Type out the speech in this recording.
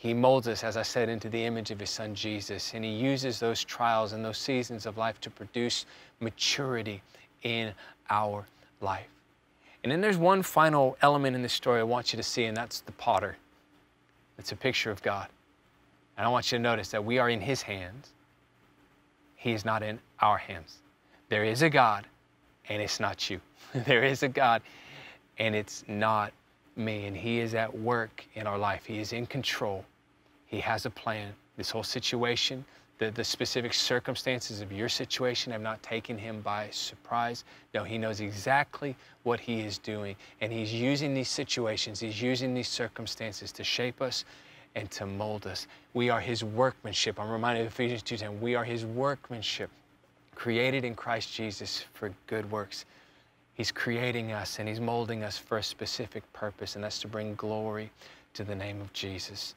He molds us, as I said, into the image of His Son Jesus. And He uses those trials and those seasons of life to produce maturity in our life. And then there's one final element in this story I want you to see, and that's the potter. It's a picture of God. And I want you to notice that we are in His hands, He is not in our hands. There is a God, and it's not you. there is a God, and it's not me. And He is at work in our life, He is in control. He has a plan. This whole situation, the, the specific circumstances of your situation have not taken him by surprise. No, he knows exactly what he is doing. And he's using these situations, he's using these circumstances to shape us and to mold us. We are his workmanship. I'm reminded of Ephesians 2:10. We are his workmanship, created in Christ Jesus for good works. He's creating us and he's molding us for a specific purpose, and that's to bring glory to the name of Jesus.